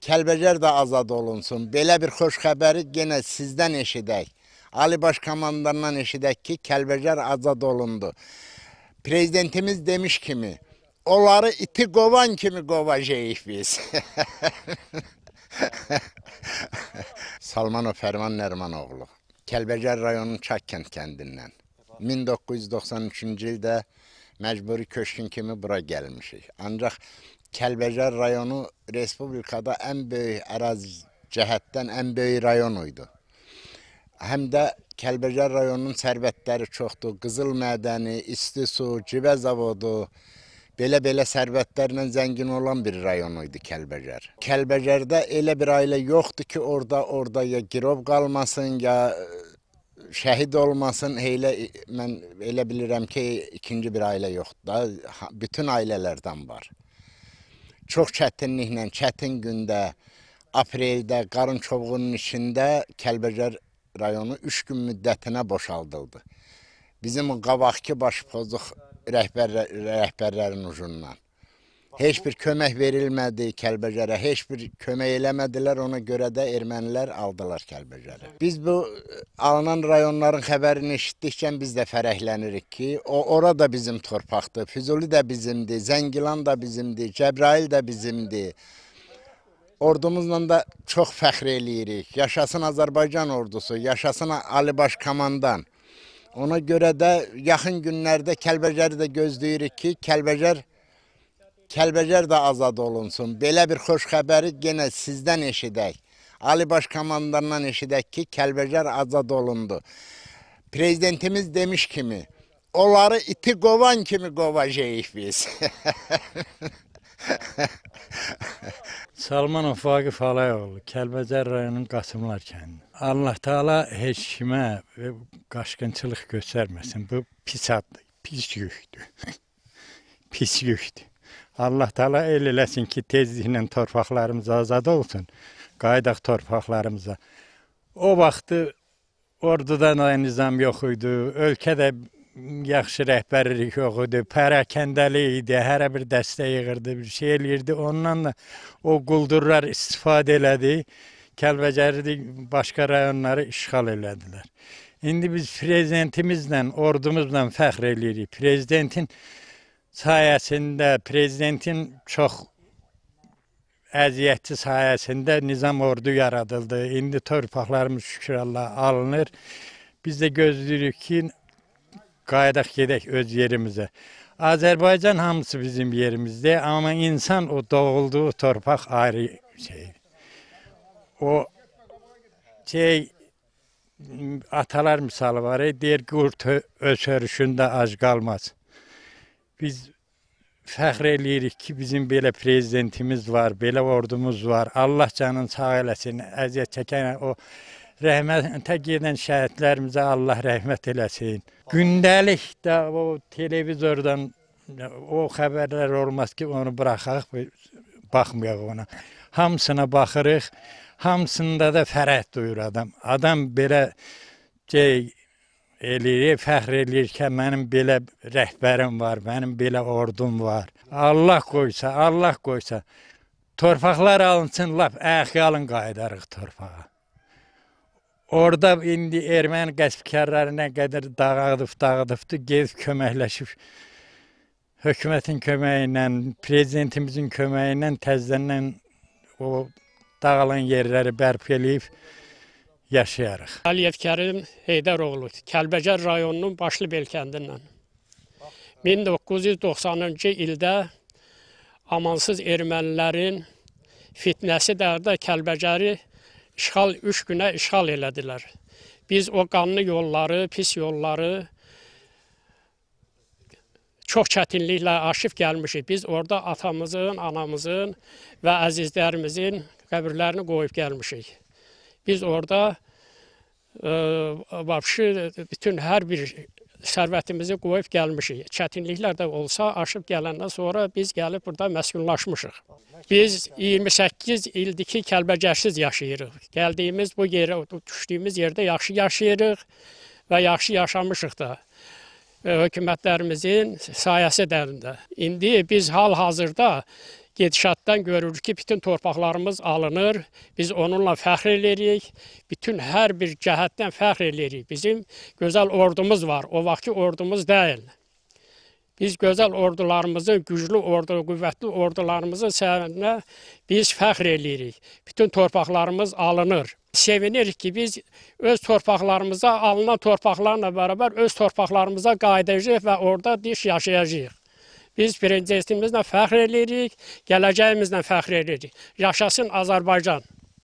Kəlbəcər də azad olunsun. Belə bir xoş xəbəri yenə sizdən eşidək. Ali Baş komandandan eşidək ki, Kəlbəcər azad olundu. Prezidentimiz demiş kimi, onları iti qovan kimi qovacağıq biz. Salmanov Fərman Nərmanoğlu. Kəlbəcər rayonunun Çakkənd kəndindən. 1993-cü ildə məcburi köçkün kimi bura gəlmişik. Ancaq Kəlbəcər rayonu respublikada ən böyük ərazi cəhətdən ən böyük rayon idi. Həm də Kəlbəcər rayonunun sərvətləri çoxdur. Qızıl mədəni, isti su, civə zavodu, belə-belə sərvətlərlə zəngin olan bir rayon idi Kəlbəcər. Kəlbəcərdə elə bir ailə yoxdur ki, orada orada ya girov qalmasın, ya şəhid olmasın. Elə mən elə bilirəm ki, ikinci bir ailə yoxdur da. Bütün ailələrdən var. Çox çətinliklə, çətin gündə, apreldə, qarın çovğunun içində Kəlbəcər rayonu 3 gün müddətinə boşaldıldı. Bizim qabaqki baş pozuq rəhbər, rəhbərlərin ucundan. Heç bir kömək verilmədi Kəlbəcərə, heç bir kömək eləmədilər, ona görə də ermənilər aldılar Kəlbəcərə. Biz bu e, alınan rayonların xəbərini eşitdikcə biz də fərəhlənirik ki, o ora da bizim torpaqdır, Füzuli də bizimdir, Zəngilan da bizimdir, Cəbrayil də bizimdir. Ordumuzla da çox fəxr eləyirik. Yaşasın Azərbaycan ordusu, yaşasın Ali Baş komandan. Ona görə də yaxın günlərdə Kəlbəcəri də gözləyirik ki, Kəlbəcər Kəlbəcər də azad olunsun. Belə bir xoş xəbəri yenə sizdən eşidək. Ali Baş komandandan eşidək ki, Kəlbəcər azad olundu. Prezidentimiz demiş kimi, onları iti qovan kimi qovacağıq biz. Salmanov Vaqif Alayoğlu, Kəlbəcər rayonunun Qasımlar kəndi. Allah Taala heç kimə e, qaşqınçılıq göstərməsin. Bu pis addır, pis yükdür. pis yükdür. Allah Taala el eləsin ki, tezliklə torpaqlarımız azad olsun. Qayıdaq torpaqlarımıza. O vaxtı orduda da nizam yox idi. Ölkədə yaxşı rəhbərlik yox idi. Pərakəndəli idi. Hərə bir dəstək yığırdı, bir şey eləyirdi. Ondan da o quldurlar istifadə elədi. Kəlbəcəri başqa rayonları işğal elədilər. İndi biz prezidentimizlə, ordumuzla fəxr eləyirik. Prezidentin sayəsində, prezidentin çox əziyyətli sayəsində nizam ordu yaradıldı. İndi torpaqlarımız şükür Allah alınır. Biz də gözləyirik ki, qayıdaq gedək öz yerimizə. Azərbaycan hamısı bizim yerimizdə, amma insan o doğulduğu torpaq ayrı şey. O şey atalar misalı var, deyir qurd ö- öz hörüşündə ac qalmaz. Biz fəxr eləyirik ki, bizim belə prezidentimiz var, belə ordumuz var. Allah canın sağ eləsin. Əziyyət çəkən o rəhmətə gedən şəhidlərimizə Allah rəhmət eləsin. Gündəlik də o televizordan o xəbərlər olmaz ki, onu buraxaq, baxmayaq ona. Hamısına baxırıq. Hamısında da fərəh duyur adam. Adam belə şey eləyir, fəxr eləyir ki, mənim belə rəhbərim var, mənim belə ordum var. Allah qoysa, Allah qoysa, torpaqlar alınsın, lap əxyalın qayıdarıq torpağa. Orada indi erməni qəsbkarları nə qədər dağıdıb, dağıdıbdı, gedib köməkləşib hökumətin köməyi ilə, prezidentimizin köməyi ilə təzədən o dağılan yerləri bərpa eləyib yaşayarıq. Əliyev Kərim Heydəroğlu, Kəlbəcər rayonunun Başlıbel kəndindən. 1990-cı ildə amansız ermənilərin fitnəsi dərdə Kəlbəcəri işğal 3 günə işğal elədilər. Biz o qanlı yolları, pis yolları çox çətinliklə aşıb gəlmişik. Biz orada atamızın, anamızın və əzizlərimizin qəbirlərini qoyub gəlmişik. Biz orada e, vəbşi bütün hər bir sərvətimizi qoyub gəlmişik. Çətinliklər də olsa aşıb gələndən sonra biz gəlib burada məskunlaşmışıq. Biz 28 ildir ki, Kəlbəcərsiz yaşayırıq. Gəldiyimiz bu yerə, düşdüyümüz yerdə yaxşı yaşayırıq və yaxşı yaşamışıq da e, hökumətlərimizin sayəsində. İndi biz hal-hazırda gedişatdan görürük ki, bütün torpaqlarımız alınır. Biz onunla fəxr eləyirik. Bütün hər bir cəhətdən fəxr eləyirik. Bizim gözəl ordumuz var. O vaxtki ordumuz deyil. Biz gözəl ordularımızın, güclü ordu, qüvvətli ordularımızın səbəbinə biz fəxr eləyirik. Bütün torpaqlarımız alınır. Sevinirik ki, biz öz torpaqlarımıza, alınan torpaqlarla bərabər öz torpaqlarımıza qayıdacağıq və orada diş yaşayacağıq. Biz prezidentimizlə fəxr eləyirik, gələcəyimizlə fəxr eləyirik. Yaşasın Azərbaycan.